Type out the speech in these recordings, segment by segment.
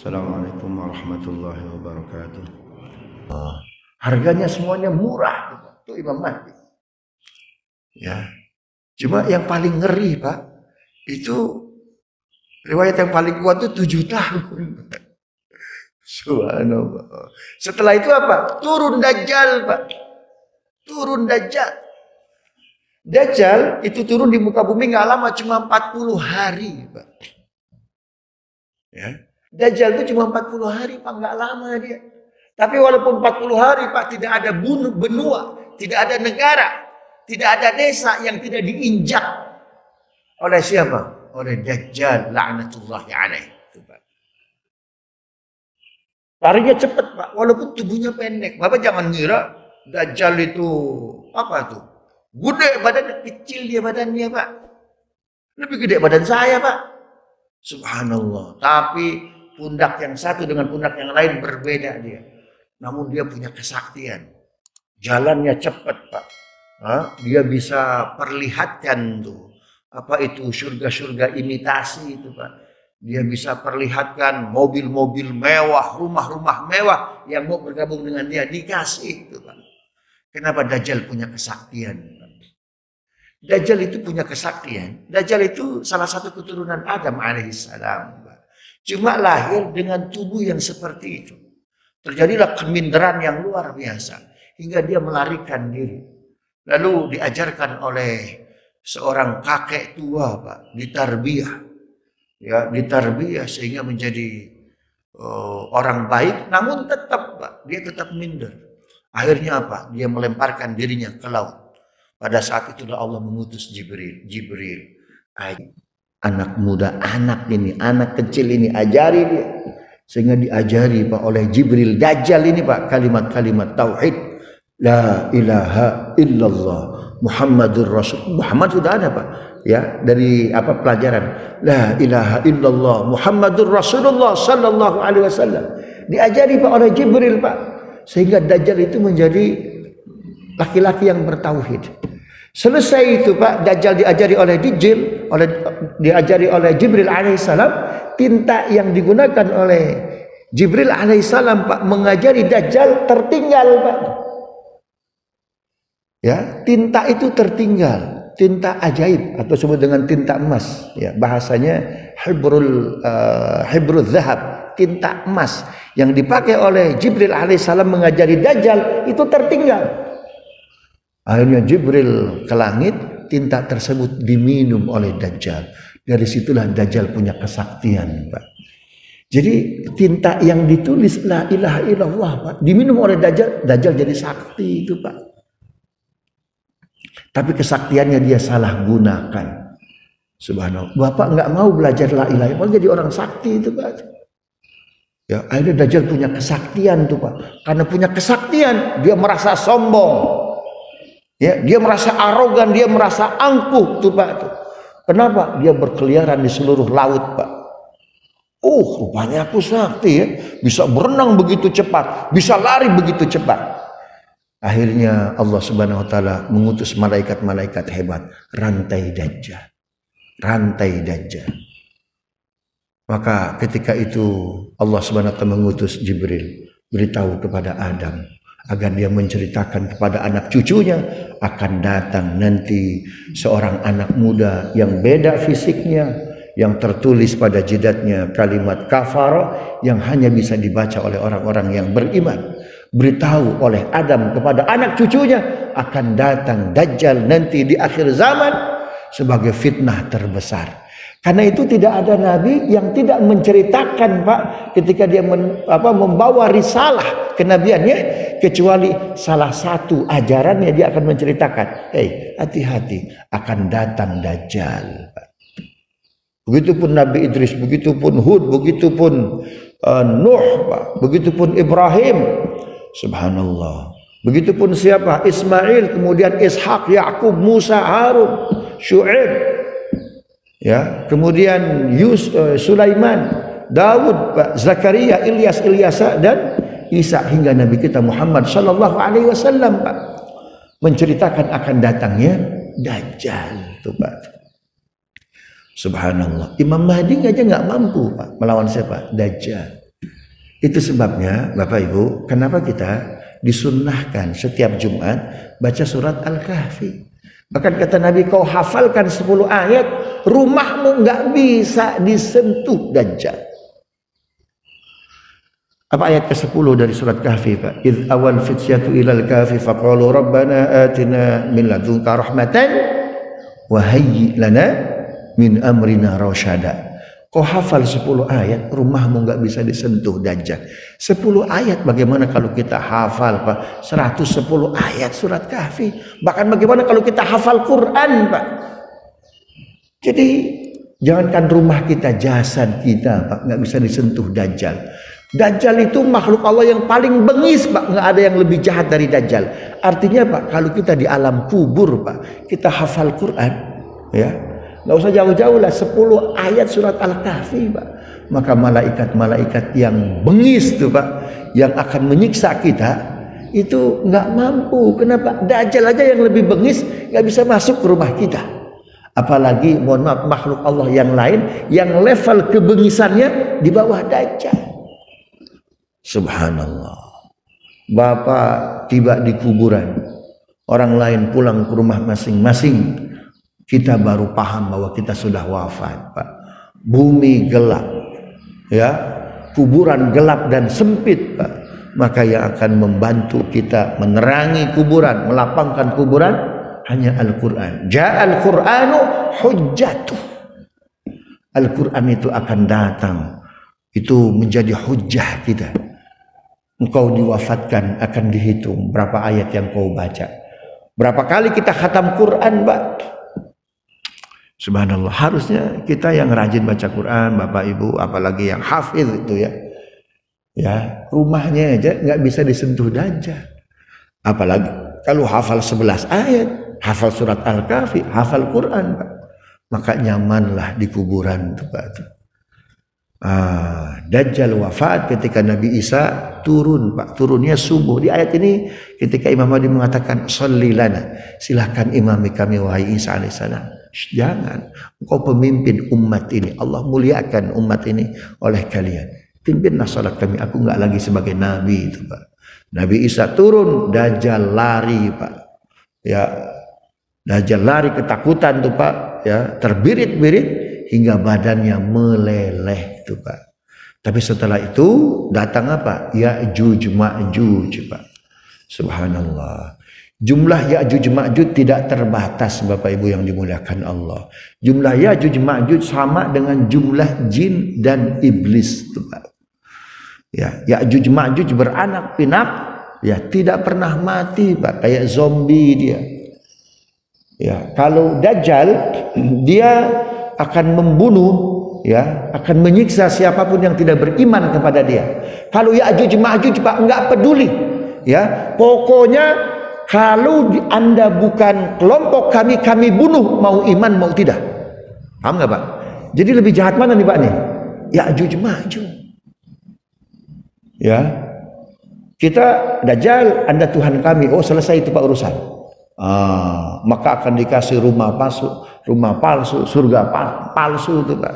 Assalamualaikum warahmatullahi wabarakatuh. harganya semuanya murah itu Imam Mahdi. Ya. Cuma yang paling ngeri, Pak, itu riwayat yang paling kuat itu tujuh tahun. Subhanallah. Setelah itu apa? Turun Dajjal, Pak. Turun Dajjal. Dajjal itu turun di muka bumi nggak lama cuma 40 hari, Pak. Ya. Dajjal itu cuma 40 hari, Pak, nggak lama dia. Tapi walaupun 40 hari, Pak, tidak ada benua, tidak ada negara, tidak ada desa yang tidak diinjak oleh siapa? Oleh Dajjal la'natullahi alaih. Larinya cepat, Pak, walaupun tubuhnya pendek. Bapak jangan ngira Dajjal itu apa tuh? Gede badannya, kecil dia badannya, Pak. Lebih gede badan saya, Pak. Subhanallah. Tapi pundak yang satu dengan pundak yang lain berbeda dia. Namun dia punya kesaktian. Jalannya cepat Pak. Hah? Dia bisa perlihatkan tuh. Apa itu surga-surga imitasi itu Pak. Dia bisa perlihatkan mobil-mobil mewah, rumah-rumah mewah yang mau bergabung dengan dia dikasih itu Pak. Kenapa Dajjal punya kesaktian? Dajjal itu punya kesaktian. Dajjal itu salah satu keturunan Adam alaihissalam. Cuma lahir dengan tubuh yang seperti itu. Terjadilah keminderan yang luar biasa. Hingga dia melarikan diri. Lalu diajarkan oleh seorang kakek tua Pak. Ditarbiyah. Ya, ditarbiyah sehingga menjadi uh, orang baik. Namun tetap Pak, dia tetap minder. Akhirnya apa? Dia melemparkan dirinya ke laut. Pada saat itulah Allah mengutus Jibril. Jibril. Anak muda, anak ini, anak kecil ini, ajari dia. Sehingga diajari Pak oleh Jibril. Dajjal ini Pak, kalimat-kalimat tauhid. La ilaha illallah. Muhammadur Rasul. Muhammad sudah ada Pak. Ya, dari apa pelajaran. La ilaha illallah. Muhammadur Rasulullah sallallahu alaihi wasallam. Diajari Pak oleh Jibril Pak. Sehingga Dajjal itu menjadi laki-laki yang bertauhid. Selesai itu Pak, Dajjal diajari oleh Dijil, oleh diajari oleh Jibril alaihissalam, tinta yang digunakan oleh Jibril alaihissalam Pak mengajari Dajjal tertinggal Pak. Ya, tinta itu tertinggal, tinta ajaib atau sebut dengan tinta emas. Ya, bahasanya hibrul uh, hibrul zahab, tinta emas yang dipakai oleh Jibril alaihissalam mengajari Dajjal itu tertinggal. Akhirnya Jibril ke langit, tinta tersebut diminum oleh Dajjal. Dari situlah Dajjal punya kesaktian, Pak. Jadi tinta yang ditulis la ilaha illallah, Pak, diminum oleh Dajjal, Dajjal jadi sakti itu, Pak. Tapi kesaktiannya dia salah gunakan. Subhanallah. Bapak nggak mau belajar la ilaha illallah jadi orang sakti itu, Pak. Ya, akhirnya Dajjal punya kesaktian tuh, Pak. Karena punya kesaktian, dia merasa sombong. Ya, dia merasa arogan, dia merasa angkuh tuh Pak tuh. Kenapa? Dia berkeliaran di seluruh laut, Pak. Uh, rupanya aku sakti ya. Bisa berenang begitu cepat, bisa lari begitu cepat. Akhirnya Allah Subhanahu wa taala mengutus malaikat-malaikat hebat, rantai dajjal. Rantai dajjal. Maka ketika itu Allah Subhanahu wa taala mengutus Jibril beritahu kepada Adam, agar dia menceritakan kepada anak cucunya akan datang nanti seorang anak muda yang beda fisiknya yang tertulis pada jidatnya kalimat kafar yang hanya bisa dibaca oleh orang-orang yang beriman. Beritahu oleh Adam kepada anak cucunya akan datang dajjal nanti di akhir zaman sebagai fitnah terbesar. Karena itu tidak ada nabi yang tidak menceritakan Pak ketika dia men, apa, membawa risalah kenabiannya kecuali salah satu ajarannya dia akan menceritakan, "Hei, hati-hati akan datang dajjal." Begitupun Nabi Idris, begitupun Hud, begitupun uh, Nuh, Pak, begitupun Ibrahim. Subhanallah. Begitupun siapa? Ismail, kemudian Ishak, Yakub, Musa, Harun, Syuaib, ya kemudian Yus uh, Sulaiman Daud Zakaria Ilyas Ilyasa dan Isa hingga Nabi kita Muhammad sallallahu alaihi wasallam Pak. Menceritakan akan datangnya Dajjal tuh Pak. Subhanallah. Imam Mahdi aja nggak mampu Pak melawan siapa? Dajjal. Itu sebabnya Bapak Ibu, kenapa kita disunnahkan setiap Jumat baca surat Al-Kahfi. Bahkan kata Nabi kau hafalkan 10 ayat, rumahmu nggak bisa disentuh dajjal. Apa ayat ke-10 dari surat Kahfi, Pak? Idh awal fityatu ilal kahfi faqalu rabbana atina min ladunka rahmatan wa hayyi lana min amrina rasyada. Kau hafal 10 ayat, rumahmu nggak bisa disentuh dajjal. 10 ayat bagaimana kalau kita hafal Pak? 110 ayat surat kahfi. Bahkan bagaimana kalau kita hafal Quran Pak? Jadi jangankan rumah kita, jasad kita Pak nggak bisa disentuh dajjal. Dajjal itu makhluk Allah yang paling bengis Pak. Nggak ada yang lebih jahat dari Dajjal. Artinya Pak, kalau kita di alam kubur Pak, kita hafal Quran, ya Nggak usah jauh-jauh lah 10 ayat surat Al-Kahfi Pak. Maka malaikat-malaikat yang bengis tuh Pak, yang akan menyiksa kita itu nggak mampu. Kenapa? Dajjal aja yang lebih bengis nggak bisa masuk ke rumah kita. Apalagi mohon maaf makhluk Allah yang lain yang level kebengisannya di bawah Dajjal. Subhanallah. Bapak tiba di kuburan. Orang lain pulang ke rumah masing-masing kita baru paham bahwa kita sudah wafat, Pak. Bumi gelap, ya, kuburan gelap dan sempit, Pak. Maka yang akan membantu kita menerangi kuburan, melapangkan kuburan hanya Al-Quran. Ja'al Quranu hujjatuh. Al-Quran itu akan datang. Itu menjadi hujjah kita. Engkau diwafatkan akan dihitung berapa ayat yang kau baca. Berapa kali kita khatam Quran, Pak? Subhanallah. Harusnya kita yang rajin baca Quran, Bapak Ibu, apalagi yang hafid itu ya. Ya, rumahnya aja nggak bisa disentuh dajjal. Apalagi kalau hafal 11 ayat, hafal surat Al-Kahfi, hafal Quran, Pak. Maka nyamanlah di kuburan itu, Pak. Ah, Dajjal wafat ketika Nabi Isa turun, Pak. Turunnya subuh. Di ayat ini ketika Imam Mahdi mengatakan, "Shallilana." Silahkan imami kami wahai Isa alaihissalam. Jangan. Engkau pemimpin umat ini. Allah muliakan umat ini oleh kalian. Pimpinlah salat kami. Aku nggak lagi sebagai nabi itu, Pak. Nabi Isa turun, Dajjal lari, Pak. Ya, Dajjal lari ketakutan tuh, Pak. Ya, terbirit-birit hingga badannya meleleh tuh, Pak. Tapi setelah itu datang apa? Ya Juj Ma'juj, Pak. Subhanallah. Jumlah Ya'juj Ma'juj tidak terbatas Bapak Ibu yang dimuliakan Allah. Jumlah Ya'juj Ma'juj sama dengan jumlah jin dan iblis. Ya, Ya'juj Ma'juj beranak pinak, ya tidak pernah mati Pak, kayak zombie dia. Ya, kalau Dajjal dia akan membunuh ya, akan menyiksa siapa pun yang tidak beriman kepada dia. Kalau Ya'juj Ma'juj Pak enggak peduli. Ya, pokoknya kalau anda bukan kelompok kami, kami bunuh mau iman mau tidak. Paham nggak pak? Jadi lebih jahat mana nih pak nih? Ya ajuj maju. Ya, kita dajjal, anda Tuhan kami. Oh selesai itu pak urusan. Ah, maka akan dikasih rumah palsu, rumah palsu, surga palsu itu pak.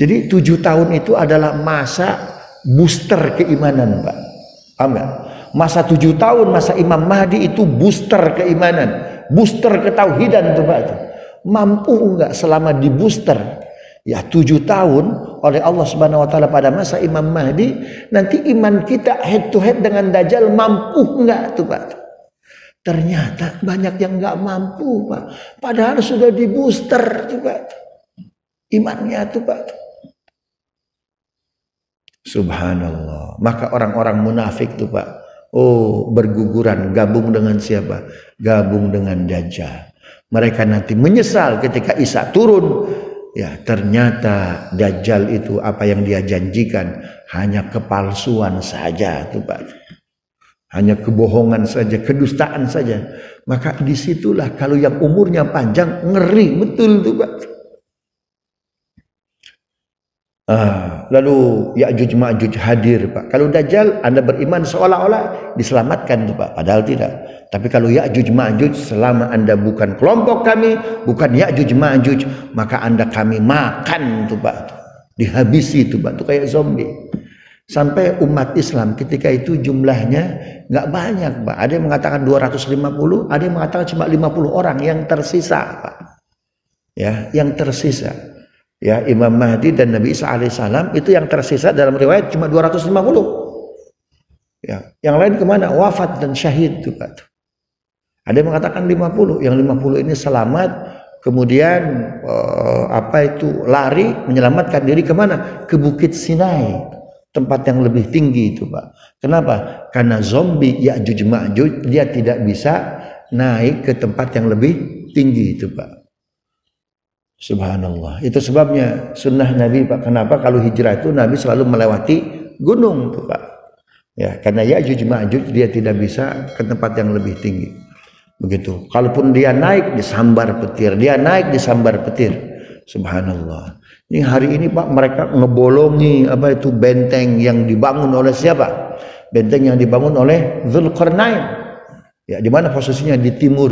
Jadi tujuh tahun itu adalah masa booster keimanan pak. Paham nggak? Masa tujuh tahun masa Imam Mahdi itu booster keimanan, booster ketauhidan tuh Pak. Mampu enggak selama di booster ya tujuh tahun oleh Allah Subhanahu Wa Taala pada masa Imam Mahdi nanti iman kita head to head dengan Dajjal mampu enggak tuh Pak? Ternyata banyak yang enggak mampu Pak. Padahal sudah di booster Pak. Imannya tuh Pak. Subhanallah. Maka orang-orang munafik tuh Pak Oh, berguguran gabung dengan siapa? Gabung dengan Dajjal. Mereka nanti menyesal ketika Isa turun. Ya, ternyata Dajjal itu apa yang dia janjikan hanya kepalsuan saja tuh Pak. Hanya kebohongan saja, kedustaan saja. Maka di situlah kalau yang umurnya panjang ngeri betul tuh Pak. Ah, lalu Ya'juj Ma'juj hadir Pak. Kalau Dajjal Anda beriman seolah-olah diselamatkan tuh Pak. Padahal tidak. Tapi kalau Ya'juj Ma'juj selama Anda bukan kelompok kami, bukan Ya'juj Ma'juj, maka Anda kami makan tuh Pak. Dihabisi tuh Pak. Itu kayak zombie. sampai umat Islam ketika itu jumlahnya nggak banyak Pak. Ada yang mengatakan 250, ada yang mengatakan cuma 50 orang yang tersisa Pak. Ya, yang tersisa. Ya, Imam Mahdi dan Nabi Isa alaihissalam itu yang tersisa dalam riwayat cuma 250. Ya, yang lain ke mana? Wafat dan syahid tuh Pak. Ada yang mengatakan 50, yang 50 ini selamat kemudian eh, apa itu lari menyelamatkan diri ke mana? Ke Bukit Sinai tempat yang lebih tinggi itu Pak. Kenapa? Karena zombie Ya'juj Ma'juj dia tidak bisa naik ke tempat yang lebih tinggi itu Pak. Subhanallah. Itu sebabnya sunnah Nabi Pak. Kenapa kalau hijrah itu Nabi selalu melewati gunung tuh Pak. Ya, karena Ya'juj Ma'juj dia tidak bisa ke tempat yang lebih tinggi. Begitu. Kalaupun dia naik disambar petir, dia naik disambar petir. Subhanallah. Ini hari ini Pak mereka ngebolongi apa itu benteng yang dibangun oleh siapa? Benteng yang dibangun oleh Zulkarnain. Ya, di mana posisinya di timur.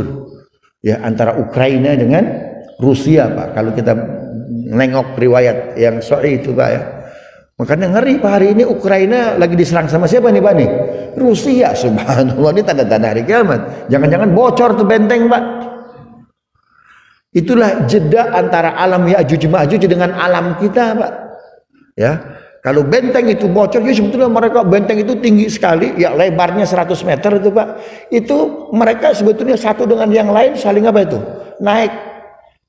Ya, antara Ukraina dengan Rusia Pak. Kalau kita nengok riwayat yang sahih itu Pak ya. Makanya ngeri Pak hari ini Ukraina lagi diserang sama siapa nih Pak nih? Rusia subhanallah ini tanda-tanda hari kiamat. Jangan-jangan bocor tuh benteng Pak. Itulah jeda antara alam Ya'juj Ma'juj dengan alam kita, Pak. Ya. Kalau benteng itu bocor, ya sebetulnya mereka benteng itu tinggi sekali, ya lebarnya 100 meter itu, Pak. Itu mereka sebetulnya satu dengan yang lain saling apa itu? Naik.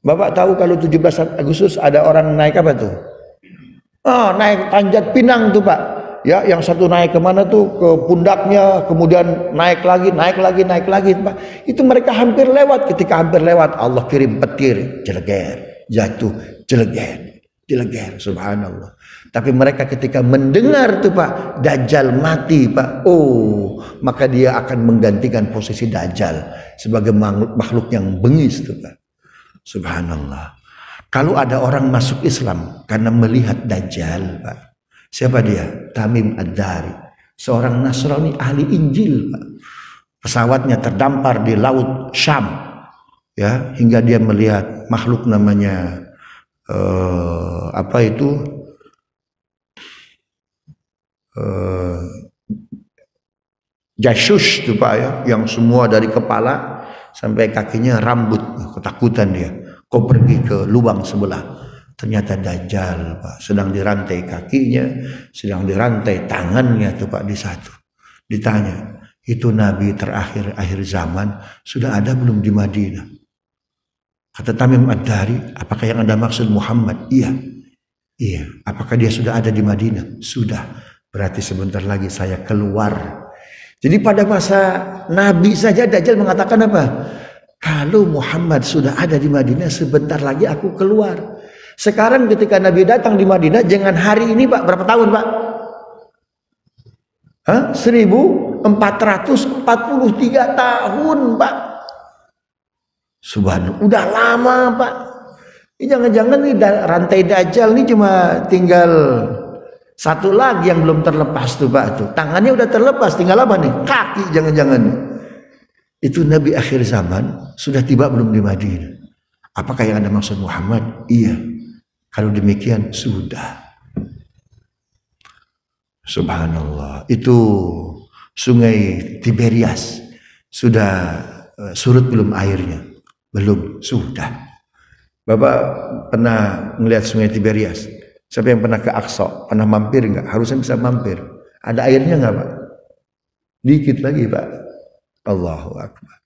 Bapak tahu kalau 17 Agustus ada orang naik apa tuh? Oh, naik panjat pinang tuh, Pak ya yang satu naik ke mana tuh? Ke pundaknya kemudian naik lagi naik lagi naik lagi. Itu mereka hampir lewat. Ketika hampir lewat Allah kirim petir jeleger jatuh jeleger jeleger subhanallah. Tapi mereka ketika mendengar tuh Pak Dajjal mati Pak oh maka dia akan menggantikan posisi Dajjal sebagai makhluk yang bengis tuh Pak. Subhanallah. Kalau ada orang masuk Islam karena melihat Dajjal Pak Siapa dia? Tamim Ad-Dari. Seorang Nasrani ahli Injil. Pesawatnya terdampar di laut Syam. Ya, hingga dia melihat makhluk namanya uh, apa itu? Uh, Jashush itu Pak ya, yang semua dari kepala sampai kakinya rambut, ketakutan dia. Kau pergi ke lubang sebelah Ternyata Dajjal Pak sedang dirantai kakinya, sedang dirantai tangannya tuh Pak di satu. Ditanya, itu Nabi terakhir akhir zaman sudah ada belum di Madinah? Kata Tamim Ad-Dari, apakah yang Anda maksud Muhammad? Iya. Iya. Apakah dia sudah ada di Madinah? Sudah. Berarti sebentar lagi saya keluar. Jadi pada masa Nabi saja Dajjal mengatakan apa? Kalau Muhammad sudah ada di Madinah, sebentar lagi aku keluar. Sekarang ketika Nabi datang di Madinah, jangan hari ini Pak, berapa tahun Pak? Hah? 1443 tahun Pak. Subhanallah, udah lama Pak. Ini jangan-jangan nih rantai dajjal ini cuma tinggal satu lagi yang belum terlepas tuh Pak tuh. Tangannya udah terlepas, tinggal apa nih? Kaki jangan-jangan. Itu Nabi akhir zaman sudah tiba belum di Madinah. Apakah yang Anda maksud Muhammad? Iya. Kalau demikian sudah. Subhanallah. Itu sungai Tiberias. Sudah uh, surut belum airnya? Belum. Sudah. Bapak pernah melihat sungai Tiberias? Siapa yang pernah ke Aqsa? Pernah mampir enggak? Harusnya bisa mampir. Ada airnya enggak Pak? Dikit lagi Pak. Allahu Akbar.